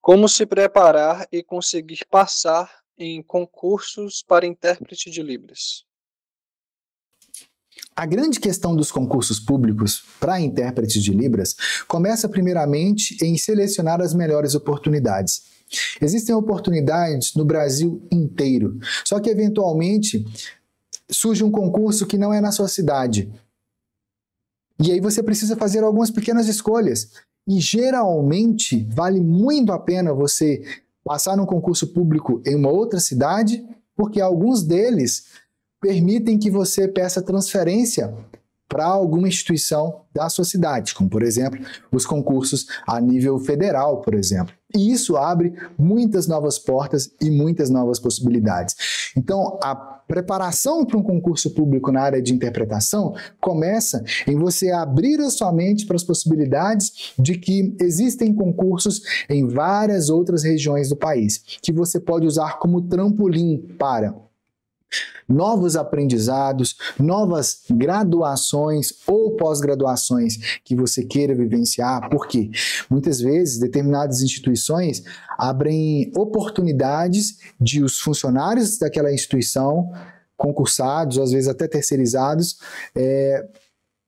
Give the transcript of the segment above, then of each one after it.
Como se preparar e conseguir passar em concursos para intérprete de Libras? A grande questão dos concursos públicos para intérpretes de Libras começa primeiramente em selecionar as melhores oportunidades. Existem oportunidades no Brasil inteiro, só que eventualmente surge um concurso que não é na sua cidade. E aí você precisa fazer algumas pequenas escolhas. E geralmente vale muito a pena você passar num concurso público em uma outra cidade, porque alguns deles permitem que você peça transferência para alguma instituição da sua cidade, como por exemplo os concursos a nível federal, por exemplo. E isso abre muitas novas portas e muitas novas possibilidades. Então, a preparação para um concurso público na área de interpretação começa em você abrir a sua mente para as possibilidades de que existem concursos em várias outras regiões do país, que você pode usar como trampolim para novos aprendizados, novas graduações ou pós-graduações que você queira vivenciar, porque muitas vezes determinadas instituições abrem oportunidades de os funcionários daquela instituição, concursados, às vezes até terceirizados, é,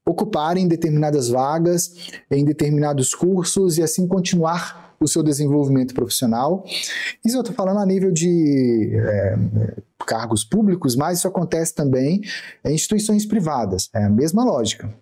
ocuparem determinadas vagas em determinados cursos e assim continuar o seu desenvolvimento profissional. Isso eu estou falando a nível de é, cargos públicos, mas isso acontece também em instituições privadas. É a mesma lógica.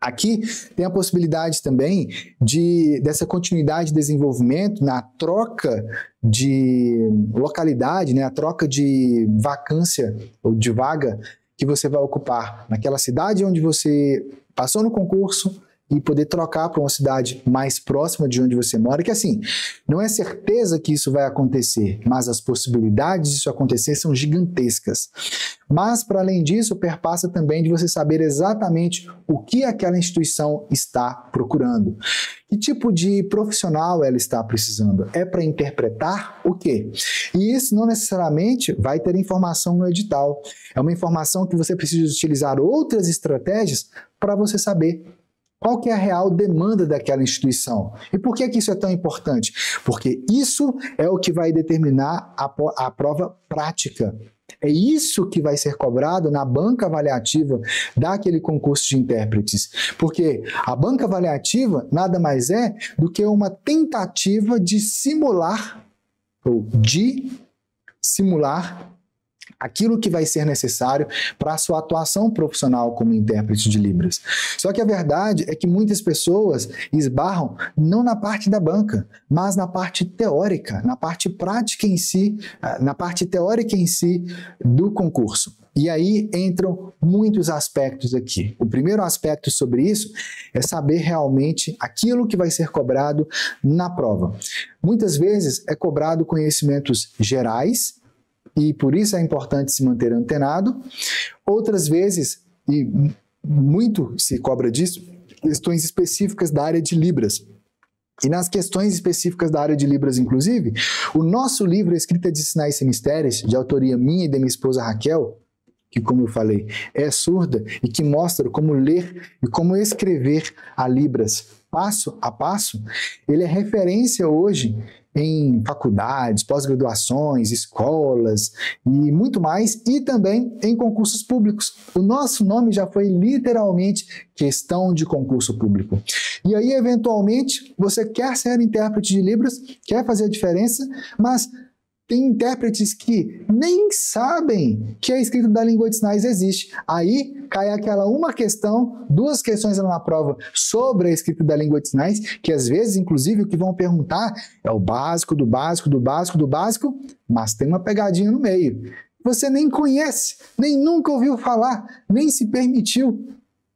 Aqui tem a possibilidade também de dessa continuidade de desenvolvimento na troca de localidade, né, a troca de vacância ou de vaga que você vai ocupar naquela cidade onde você passou no concurso, e poder trocar para uma cidade mais próxima de onde você mora, que assim, não é certeza que isso vai acontecer, mas as possibilidades disso acontecer são gigantescas. Mas, para além disso, perpassa também de você saber exatamente o que aquela instituição está procurando. Que tipo de profissional ela está precisando? É para interpretar o quê? E isso não necessariamente vai ter informação no edital. É uma informação que você precisa utilizar outras estratégias para você saber qual que é a real demanda daquela instituição? E por que, que isso é tão importante? Porque isso é o que vai determinar a, a prova prática. É isso que vai ser cobrado na banca avaliativa daquele concurso de intérpretes. Porque a banca avaliativa nada mais é do que uma tentativa de simular, ou de simular aquilo que vai ser necessário para a sua atuação profissional como intérprete de Libras. Só que a verdade é que muitas pessoas esbarram não na parte da banca, mas na parte teórica, na parte prática em si, ah, na parte teórica em si do concurso. E aí entram muitos aspectos aqui. O primeiro aspecto sobre isso é saber realmente aquilo que vai ser cobrado na prova. Muitas vezes é cobrado conhecimentos gerais e por isso é importante se manter antenado. Outras vezes, e muito se cobra disso, questões específicas da área de Libras. E nas questões específicas da área de Libras, inclusive, o nosso livro Escrita de Sinais e Mistérios, de autoria minha e da minha esposa Raquel, que, como eu falei, é surda e que mostra como ler e como escrever a Libras passo a passo, ele é referência hoje em faculdades, pós-graduações, escolas e muito mais, e também em concursos públicos. O nosso nome já foi literalmente questão de concurso público. E aí, eventualmente, você quer ser intérprete de Libras, quer fazer a diferença, mas tem intérpretes que nem sabem que a escrita da língua de sinais existe. Aí cai aquela uma questão, duas questões na prova sobre a escrita da língua de sinais, que às vezes, inclusive, o que vão perguntar é o básico, do básico, do básico, do básico, mas tem uma pegadinha no meio. Você nem conhece, nem nunca ouviu falar, nem se permitiu.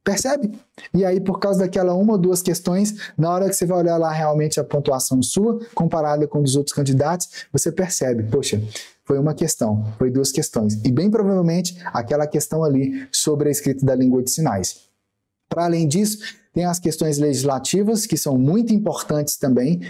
Percebe? E aí, por causa daquela uma ou duas questões, na hora que você vai olhar lá realmente a pontuação sua, comparada com os outros candidatos, você percebe, poxa, foi uma questão, foi duas questões. E bem provavelmente aquela questão ali sobre a escrita da língua de sinais. Para além disso, tem as questões legislativas, que são muito importantes também,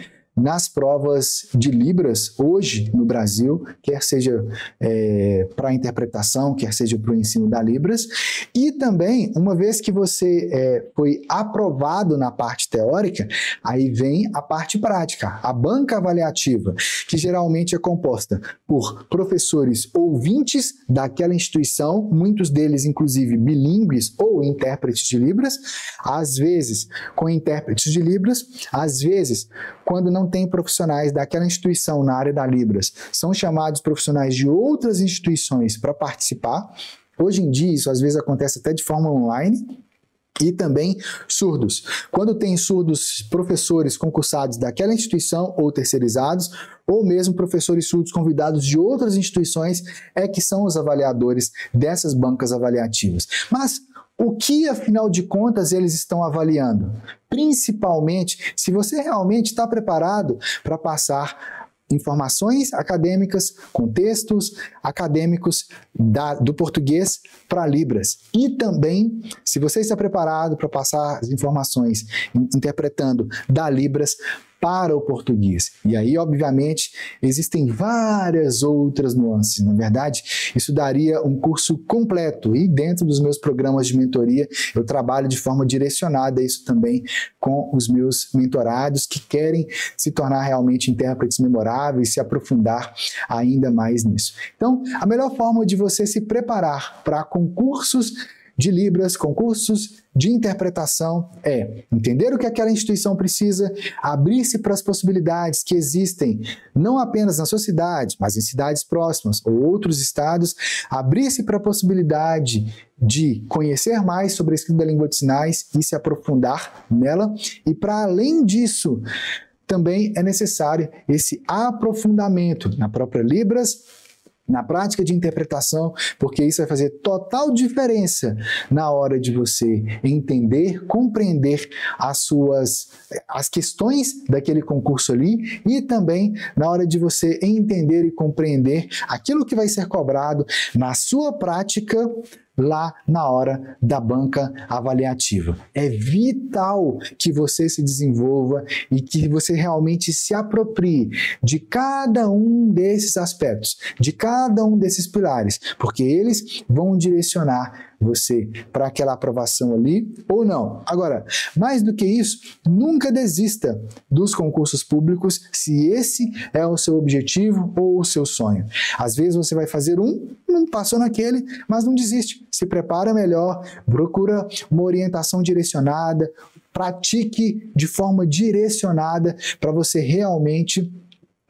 nas provas de Libras hoje no Brasil, quer seja é, para interpretação, quer seja para o ensino da Libras, e também, uma vez que você é, foi aprovado na parte teórica, aí vem a parte prática, a banca avaliativa, que geralmente é composta por professores ouvintes daquela instituição, muitos deles, inclusive, bilíngues ou intérpretes de Libras, às vezes com intérpretes de Libras, às vezes, quando não tem profissionais daquela instituição na área da Libras, são chamados profissionais de outras instituições para participar. Hoje em dia, isso às vezes acontece até de forma online, e também surdos. Quando tem surdos professores concursados daquela instituição ou terceirizados, ou mesmo professores surdos convidados de outras instituições, é que são os avaliadores dessas bancas avaliativas. Mas o que, afinal de contas, eles estão avaliando? Principalmente se você realmente está preparado para passar informações acadêmicas, contextos acadêmicos da, do português para Libras. E também, se você está preparado para passar as informações interpretando da Libras para o português. E aí, obviamente, existem várias outras nuances. Na verdade, isso daria um curso completo. E dentro dos meus programas de mentoria, eu trabalho de forma direcionada isso também com os meus mentorados que querem se tornar realmente intérpretes memoráveis, se aprofundar ainda mais nisso. Então, a melhor forma de você se preparar para concursos de Libras, concursos de interpretação. É entender o que aquela instituição precisa, abrir-se para as possibilidades que existem, não apenas na sua cidade, mas em cidades próximas ou outros estados, abrir-se para a possibilidade de conhecer mais sobre a escrita da língua de sinais e se aprofundar nela, e para além disso, também é necessário esse aprofundamento na própria Libras na prática de interpretação, porque isso vai fazer total diferença na hora de você entender, compreender as suas as questões daquele concurso ali e também na hora de você entender e compreender aquilo que vai ser cobrado na sua prática lá na hora da banca avaliativa. É vital que você se desenvolva e que você realmente se aproprie de cada um desses aspectos, de cada um desses pilares, porque eles vão direcionar você para aquela aprovação ali ou não. Agora, mais do que isso, nunca desista dos concursos públicos se esse é o seu objetivo ou o seu sonho. Às vezes você vai fazer um, não passou naquele, mas não desiste. Se prepara melhor, procura uma orientação direcionada, pratique de forma direcionada para você realmente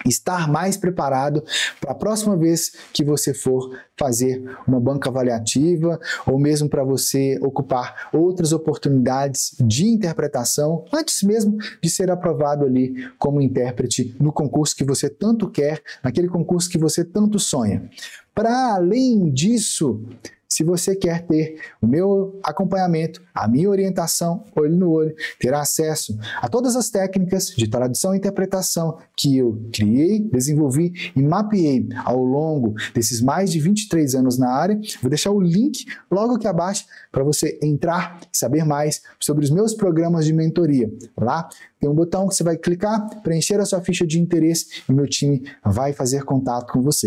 estar mais preparado para a próxima vez que você for fazer uma banca avaliativa ou mesmo para você ocupar outras oportunidades de interpretação antes mesmo de ser aprovado ali como intérprete no concurso que você tanto quer, naquele concurso que você tanto sonha. Para além disso, se você quer ter o meu acompanhamento, a minha orientação, olho no olho, ter acesso a todas as técnicas de tradução e interpretação que eu criei, desenvolvi e mapeei ao longo desses mais de 23 anos na área, vou deixar o link logo aqui abaixo para você entrar e saber mais sobre os meus programas de mentoria. Lá tem um botão que você vai clicar, preencher a sua ficha de interesse e meu time vai fazer contato com você.